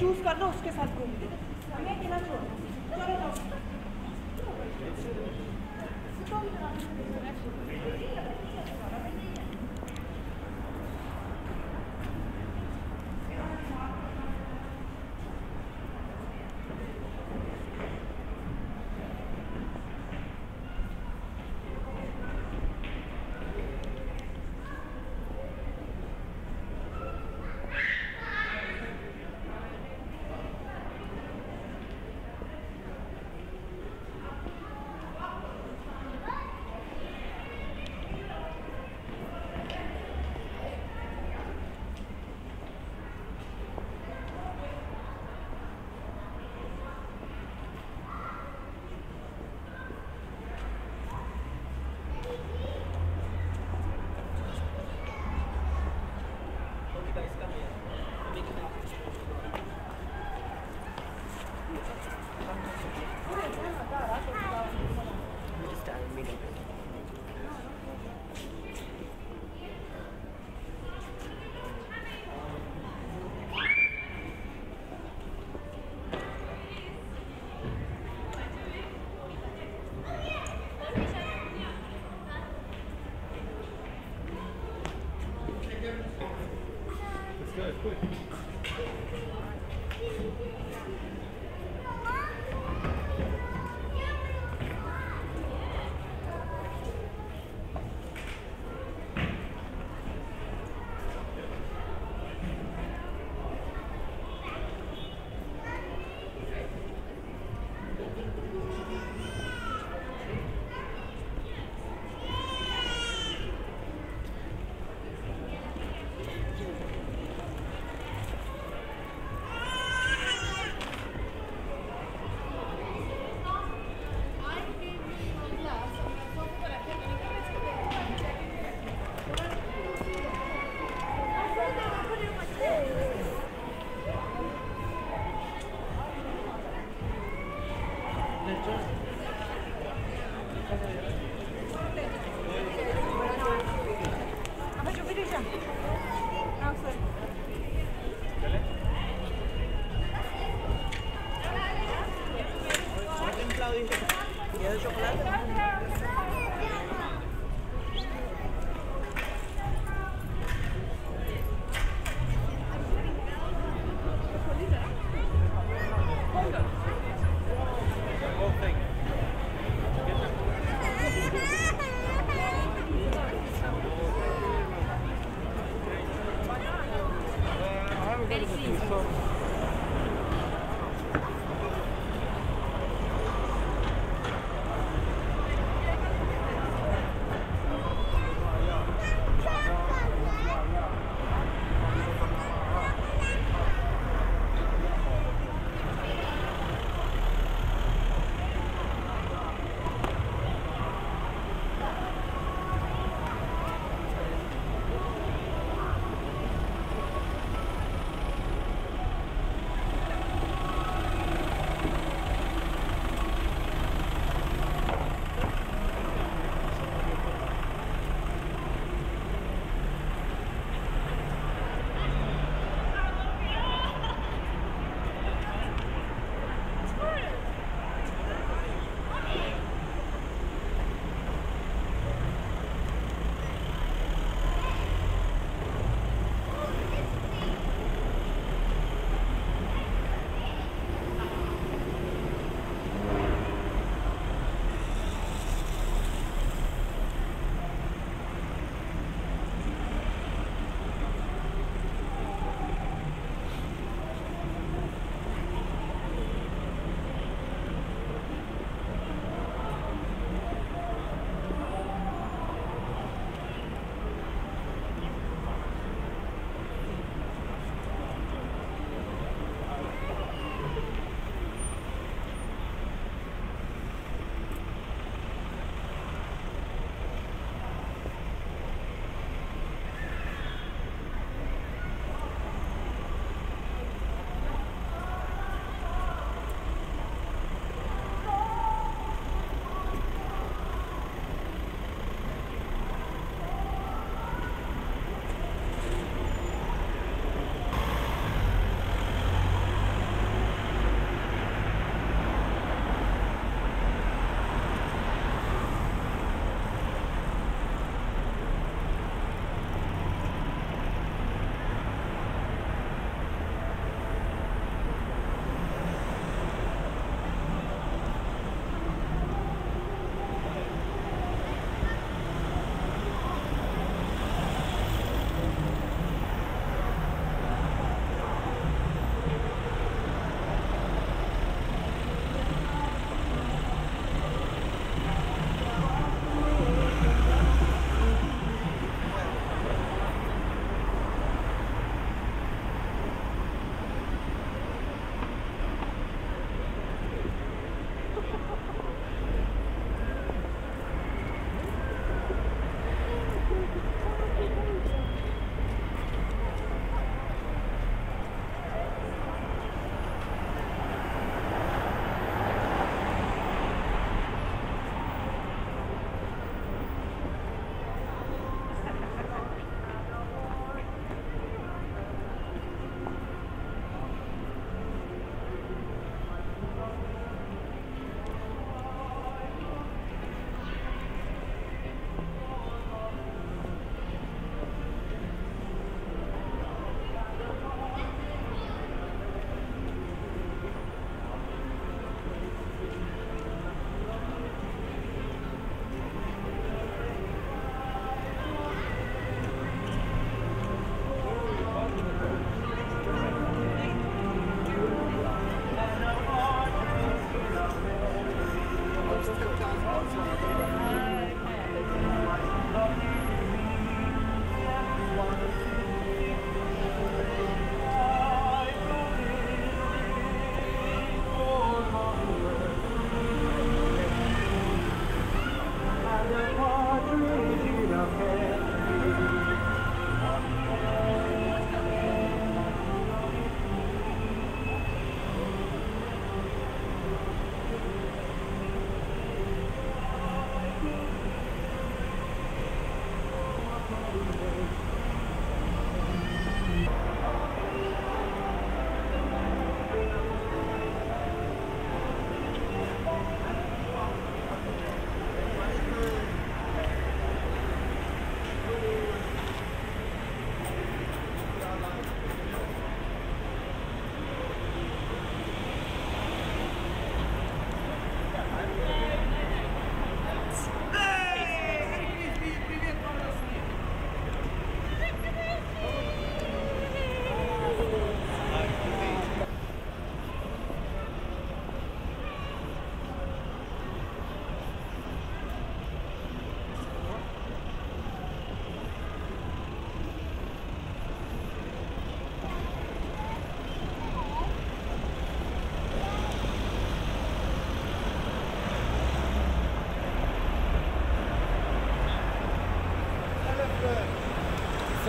Choose कर लो उसके साथ घूम हमें अकेला चलो जाओ।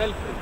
self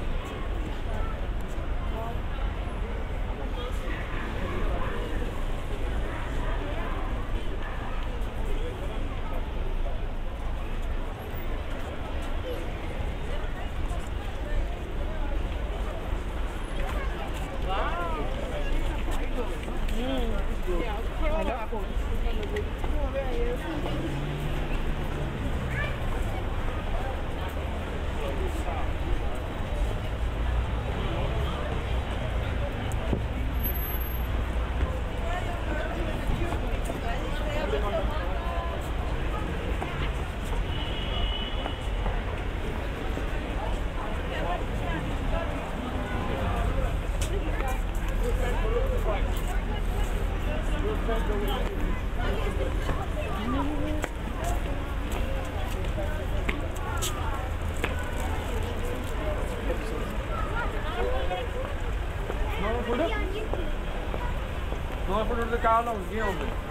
carro não.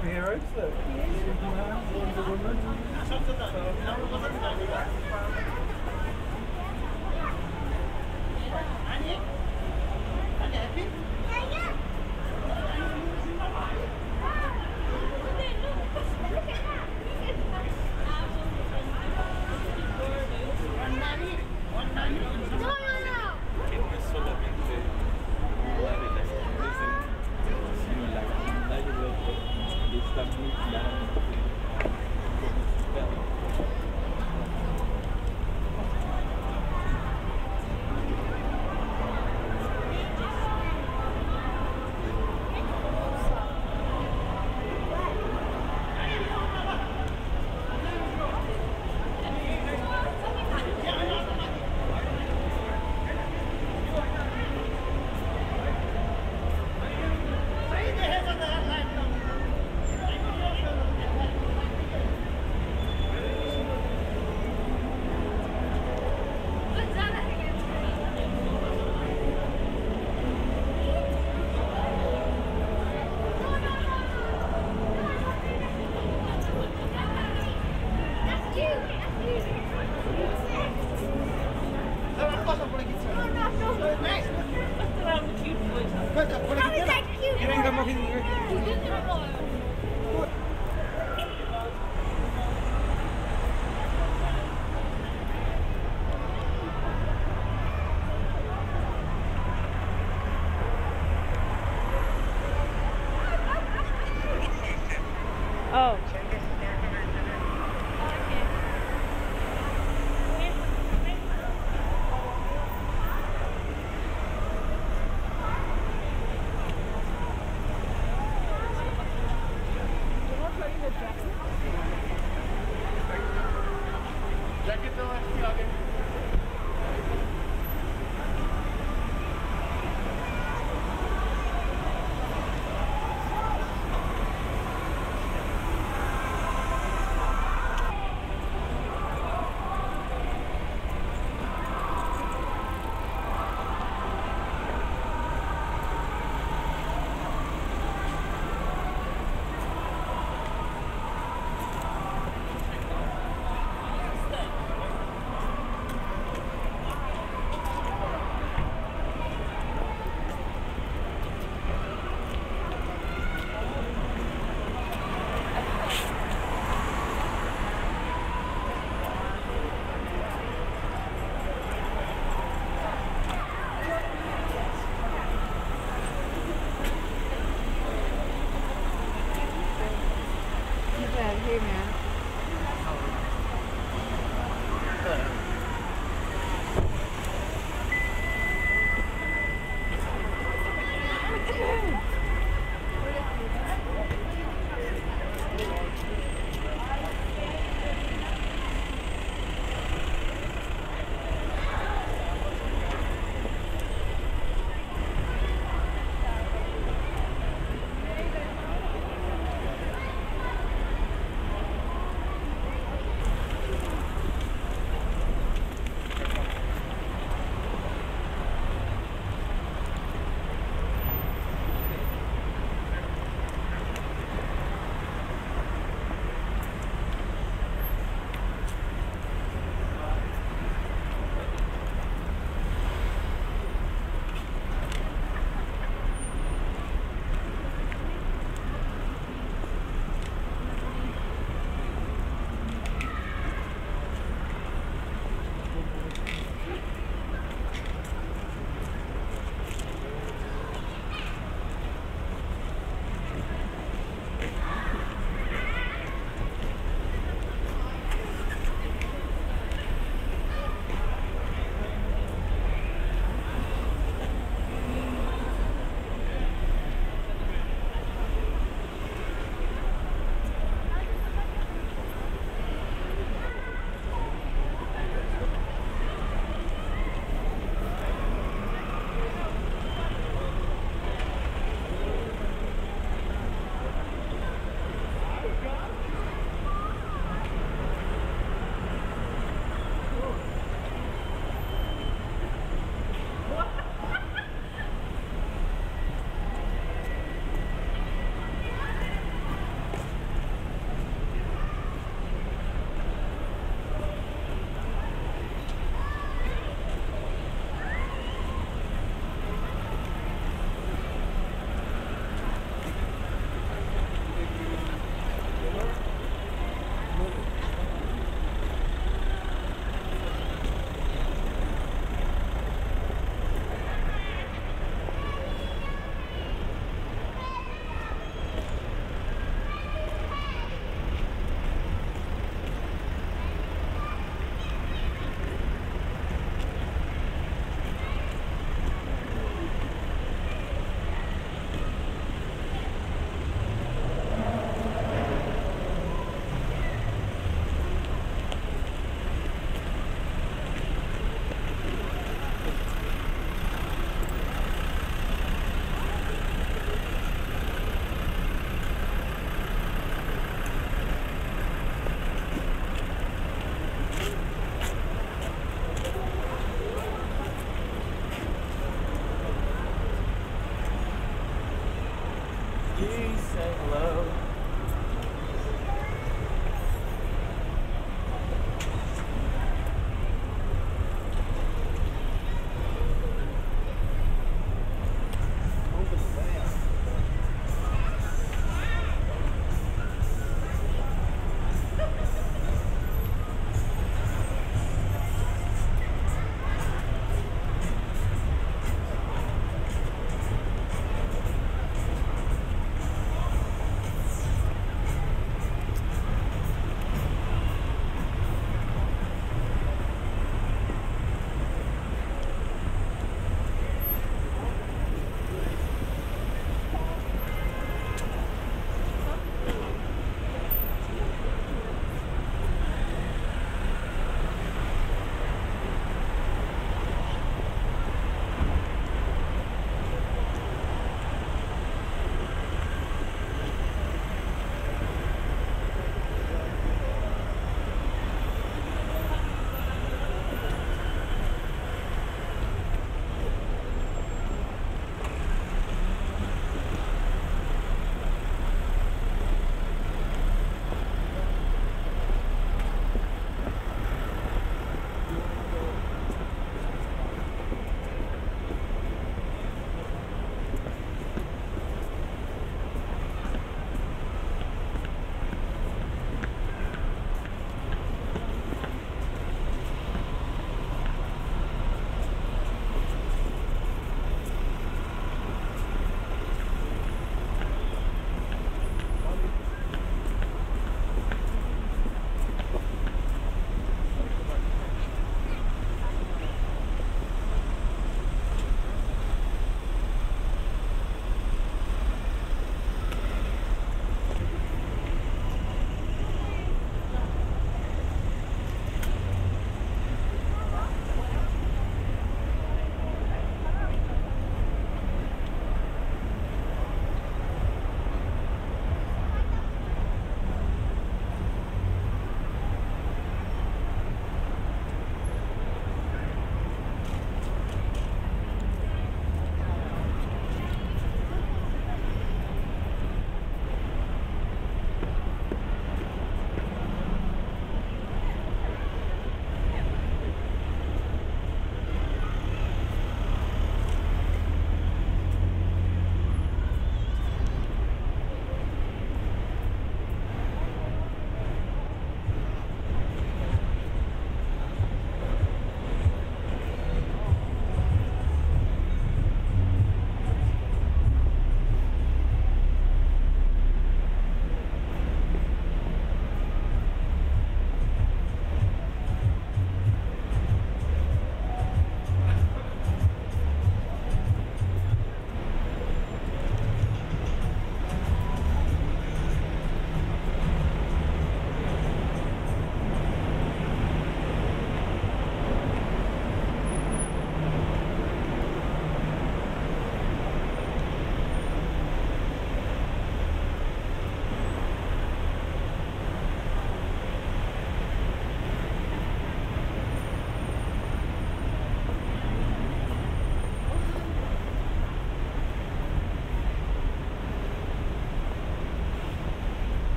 superheroes that